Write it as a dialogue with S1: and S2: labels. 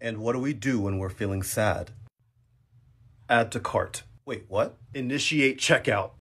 S1: And what do we do when we're feeling sad? Add to cart. Wait, what? Initiate checkout.